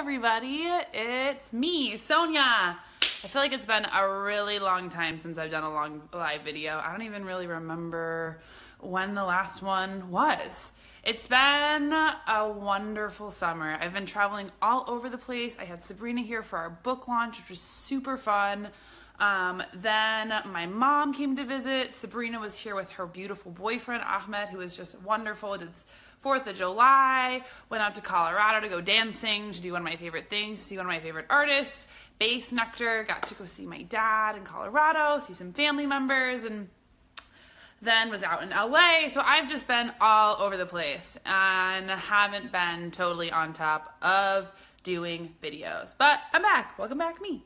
everybody. It's me, Sonia. I feel like it's been a really long time since I've done a long live video. I don't even really remember when the last one was. It's been a wonderful summer. I've been traveling all over the place. I had Sabrina here for our book launch, which was super fun. Um, then my mom came to visit. Sabrina was here with her beautiful boyfriend, Ahmed, who was just wonderful. It's 4th of July. Went out to Colorado to go dancing, to do one of my favorite things, see one of my favorite artists, Bassnectar. Got to go see my dad in Colorado, see some family members, and then was out in LA. So I've just been all over the place and haven't been totally on top of doing videos. But I'm back. Welcome back, me.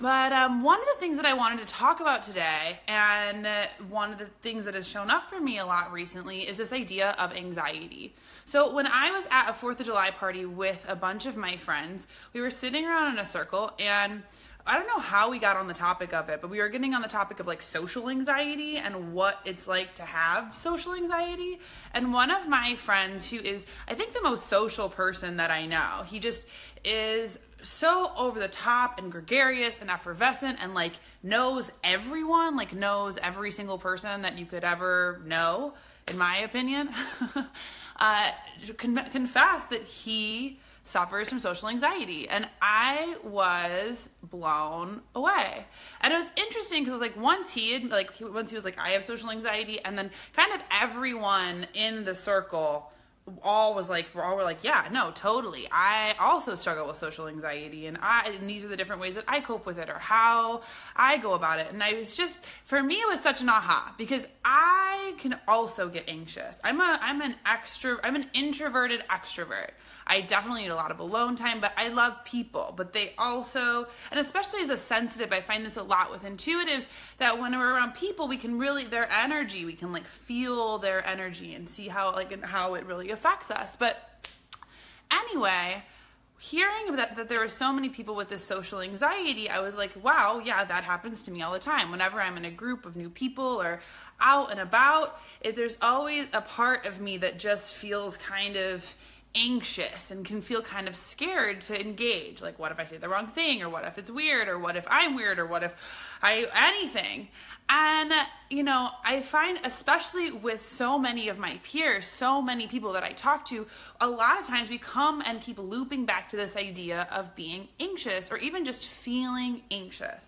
But um, one of the things that I wanted to talk about today, and uh, one of the things that has shown up for me a lot recently, is this idea of anxiety. So, when I was at a 4th of July party with a bunch of my friends, we were sitting around in a circle, and I don't know how we got on the topic of it, but we were getting on the topic of like social anxiety and what it's like to have social anxiety. And one of my friends, who is, I think, the most social person that I know, he just is so over the top and gregarious and effervescent and like knows everyone, like knows every single person that you could ever know, in my opinion, uh, con- confess that he suffers from social anxiety. And I was blown away. And it was interesting because like once he had, like, once he was like, I have social anxiety, and then kind of everyone in the circle all was like we're all were like yeah no totally. I also struggle with social anxiety and i and these are the different ways that i cope with it or how i go about it. And i was just for me it was such an aha because i can also get anxious. I'm a i'm an extra i'm an introverted extrovert. I definitely need a lot of alone time, but I love people. But they also, and especially as a sensitive, I find this a lot with intuitives that when we're around people, we can really, their energy, we can like feel their energy and see how, like, and how it really affects us. But anyway, hearing that, that there are so many people with this social anxiety, I was like, wow, yeah, that happens to me all the time. Whenever I'm in a group of new people or out and about, it, there's always a part of me that just feels kind of anxious and can feel kind of scared to engage. Like, what if I say the wrong thing? Or what if it's weird? Or what if I'm weird? Or what if I anything? And, you know, I find, especially with so many of my peers, so many people that I talk to, a lot of times we come and keep looping back to this idea of being anxious or even just feeling anxious.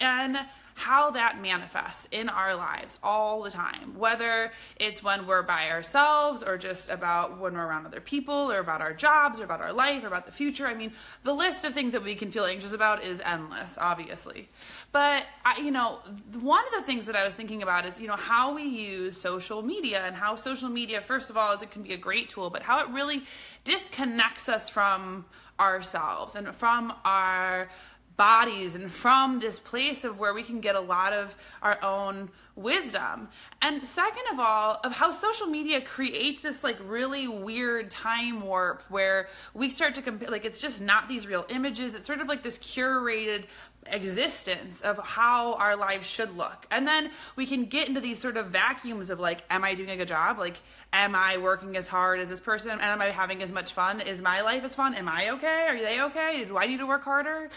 And how that manifests in our lives all the time, whether it's when we're by ourselves or just about when we're around other people or about our jobs or about our life or about the future. I mean, the list of things that we can feel anxious about is endless, obviously. But, I, you know, one of the things that I was thinking about is, you know, how we use social media and how social media, first of all, is it can be a great tool, but how it really disconnects us from ourselves and from our bodies and from this place of where we can get a lot of our own wisdom. And second of all, of how social media creates this like really weird time warp where we start to compare like it's just not these real images. It's sort of like this curated existence of how our lives should look. And then we can get into these sort of vacuums of like, am I doing a good job? Like, am I working as hard as this person? And am I having as much fun? Is my life as fun? Am I okay? Are they okay? Do I need to work harder?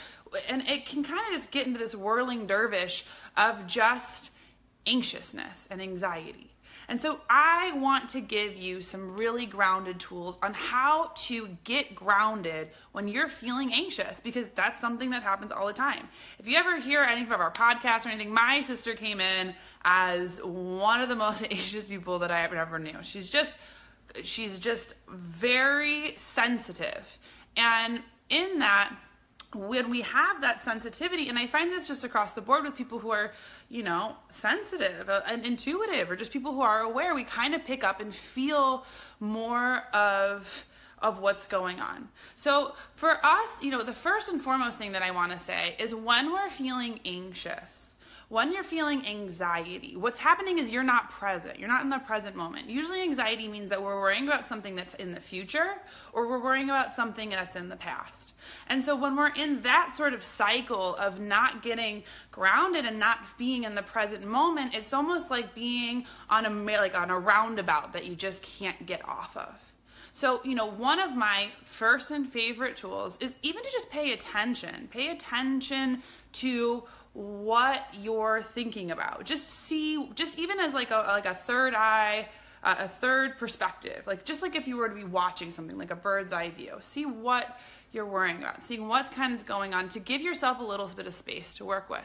And it can kind of just get into this whirling dervish of just anxiousness and anxiety. And so I want to give you some really grounded tools on how to get grounded when you're feeling anxious because that's something that happens all the time. If you ever hear any of our podcasts or anything, my sister came in as one of the most anxious people that I ever knew. She's just she's just very sensitive. And in that when we have that sensitivity and i find this just across the board with people who are you know sensitive uh, and intuitive or just people who are aware we kind of pick up and feel more of of what's going on. So for us you know the first and foremost thing that i want to say is when we're feeling anxious when you're feeling anxiety, what's happening is you're not present. You're not in the present moment. Usually, anxiety means that we're worrying about something that's in the future or we're worrying about something that's in the past. And so, when we're in that sort of cycle of not getting grounded and not being in the present moment, it's almost like being on a like on a roundabout that you just can't get off of. So, you know, one of my first and favorite tools is even to just pay attention. Pay attention to what you're thinking about. Just see, just even as like a like a third eye, uh, a third perspective. Like just like if you were to be watching something like a bird's eye view. See what you're worrying about. Seeing what's kind of going on to give yourself a little bit of space to work with.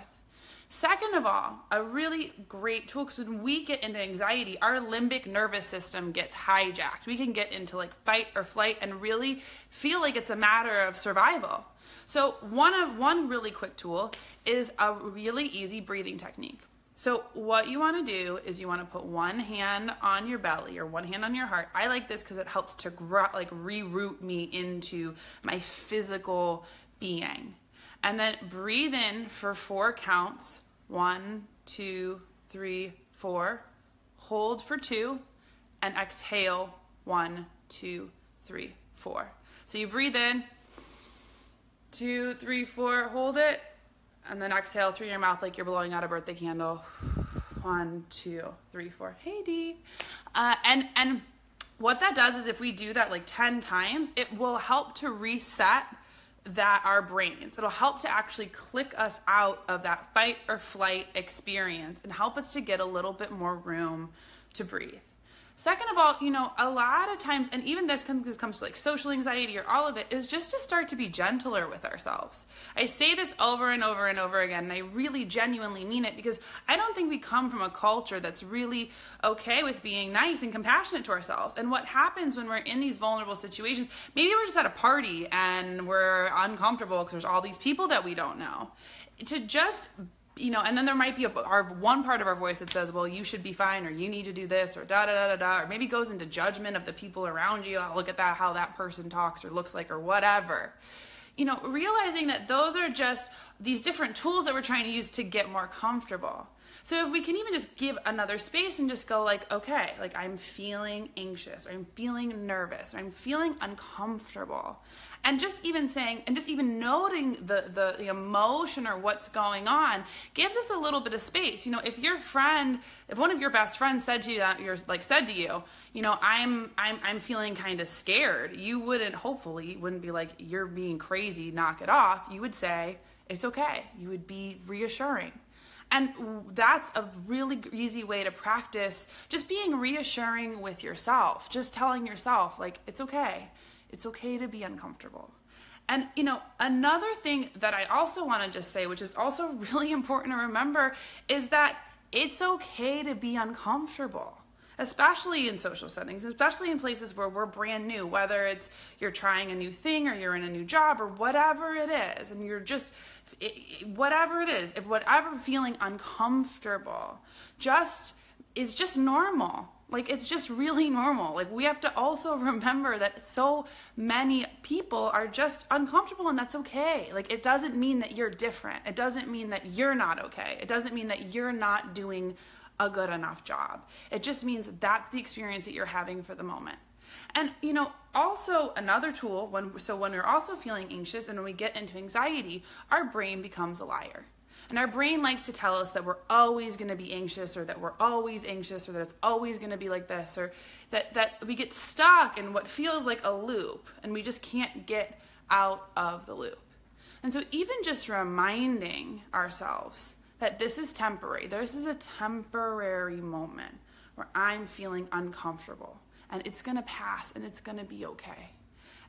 Second of all, a really great tool because when we get into anxiety, our limbic nervous system gets hijacked. We can get into like fight or flight and really feel like it's a matter of survival. So one of one really quick tool is a really easy breathing technique. So what you want to do is you want to put one hand on your belly or one hand on your heart. I like this because it helps to like reroute me into my physical being. And then breathe in for four counts. One, two, three, four. Hold for two. And exhale. One, two, three, four. So you breathe in. Two, three, four. Hold it. And then exhale through your mouth like you're blowing out a birthday candle. One, two, three, four. Hey, Dee. Uh, and, and what that does is if we do that like 10 times, it will help to reset that our brains. It'll help to actually click us out of that fight or flight experience and help us to get a little bit more room to breathe. Second of all, you know, a lot of times, and even this comes, this comes to like social anxiety or all of it, is just to start to be gentler with ourselves. I say this over and over and over again, and I really genuinely mean it because I don't think we come from a culture that's really okay with being nice and compassionate to ourselves. And what happens when we're in these vulnerable situations, maybe we're just at a party and we're uncomfortable because there's all these people that we don't know. To just you know, and then there might be a, our one part of our voice that says, well, you should be fine, or you need to do this, or da da da da da, or maybe goes into judgment of the people around you. Oh, look at that, how that person talks or looks like, or whatever. You know, realizing that those are just these different tools that we're trying to use to get more comfortable. So if we can even just give another space and just go like, okay, like I'm feeling anxious, or I'm feeling nervous, or I'm feeling uncomfortable. And just even saying and just even noting the, the, the emotion or what's going on gives us a little bit of space. You know if your friend if one of your best friends said to you that you're like said to you you know i'm i'm i'm feeling kind of scared you wouldn't hopefully wouldn't be like you're being crazy knock it off. You would say it's okay. You would be reassuring and that's a really easy way to practice just being reassuring with yourself, just telling yourself, like, it's okay. It's okay to be uncomfortable. And, you know, another thing that I also want to just say, which is also really important to remember, is that it's okay to be uncomfortable especially in social settings, especially in places where we're brand new, whether it's you're trying a new thing or you're in a new job or whatever it is, and you're just, it, whatever it is, if whatever feeling uncomfortable just is just normal. Like it's just really normal. Like we have to also remember that so many people are just uncomfortable and that's okay. Like it doesn't mean that you're different. It doesn't mean that you're not okay. It doesn't mean that you're not doing a good enough job. It just means that's the experience that you're having for the moment. And you know, also another tool when so when we're also feeling anxious and when we get into anxiety, our brain becomes a liar. And our brain likes to tell us that we're always going to be anxious or that we're always anxious or that it's always going to be like this or that, that we get stuck in what feels like a loop and we just can't get out of the loop. And so, even just reminding ourselves that this is temporary, this is a temporary moment where I'm feeling uncomfortable and it's to pass and it's to be okay.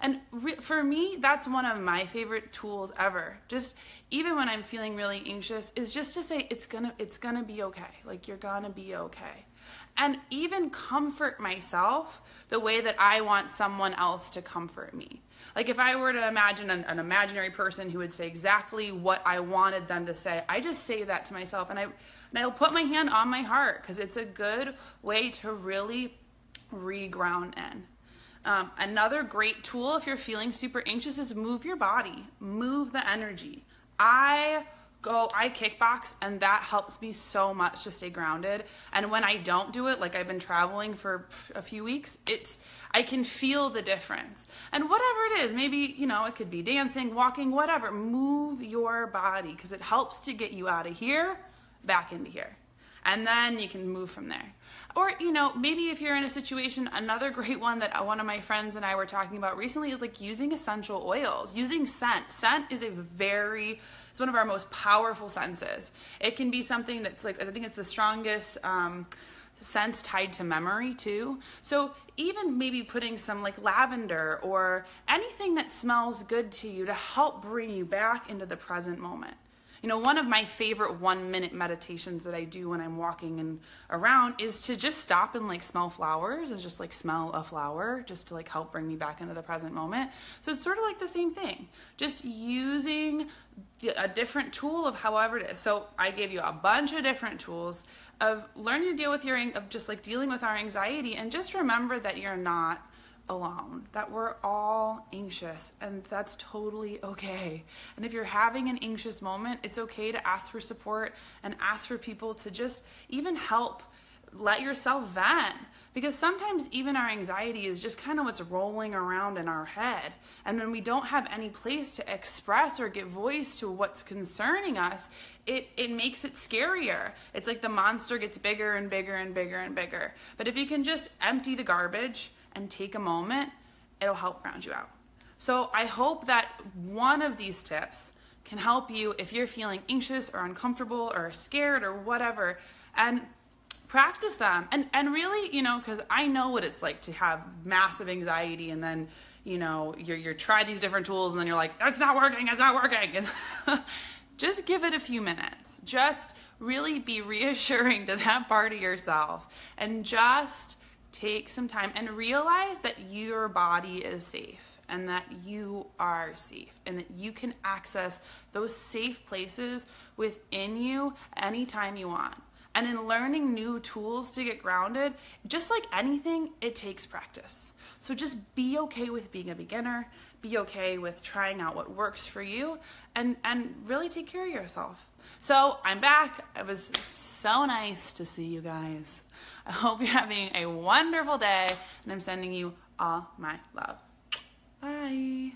And re- for me, that's one of my favorite tools ever. Just even when I'm feeling really anxious, is just to say it's gonna it's gonna be okay. Like you're gonna be okay. And even comfort myself the way that I want someone else to comfort me. Like if I were to imagine an, an imaginary person who would say exactly what I wanted them to say, I just say that to myself, and I and I'll put my hand on my heart because it's a good way to really reground in. Um, another great tool if you're feeling super anxious is move your body, move the energy. I go, I kickbox, and that helps me so much to stay grounded. And when I don't do it, like I've been traveling for a few weeks, it's I can feel the difference. And whatever it is, maybe you know it could be dancing, walking, whatever. Move your body because it helps to get you out of here, back into here. And then you can move from there. Or, you know, maybe if you're in a situation, another great one that one of my friends and I were talking about recently is like using essential oils, using scent. Scent is a very, it's one of our most powerful senses. It can be something that's like, I think it's the strongest. Um, sense tied to memory too. So even maybe putting some like lavender or anything that smells good to you to help bring you back into the present moment. You know, one of my favorite one minute meditations that I do when I'm walking and around is to just stop and like smell flowers and just like smell a flower just to like help bring me back into the present moment. So it's sort of like the same thing, just using a different tool of however it is. So I gave you a bunch of different tools of learning to deal with your, of just like dealing with our anxiety and just remember that you're not alone, that we're all anxious, and that's totally okay. And if you're having an anxious moment, it's okay to ask for support and ask for people to just even help let yourself vent because sometimes even our anxiety is just kind of what's rolling around in our head. And when we don't have any place to express or give voice to what's concerning us it it makes it scarier. It's like the monster gets bigger and bigger and bigger and bigger. But if you can just empty the garbage and take a moment, it'll help ground you out. So I hope that one of these tips can help you if you're feeling anxious or uncomfortable or scared or whatever and practice them. And and really you know because i know what it's like to have massive anxiety and then you know you're you're try these different tools and then you're like that's not working it's not working. Just give it a few minutes. Just really be reassuring to that part of yourself and just take some time and realize that your body is safe and that you are safe and that you can access those safe places within you anytime you want. And in learning new tools to get grounded, just like anything, it takes practice. So just be okay with being a beginner, be okay with trying out what works for you, and, and really take care of yourself. So I'm back. It was so nice to see you guys. I hope you're having a wonderful day, and I'm sending you all my love. Bye.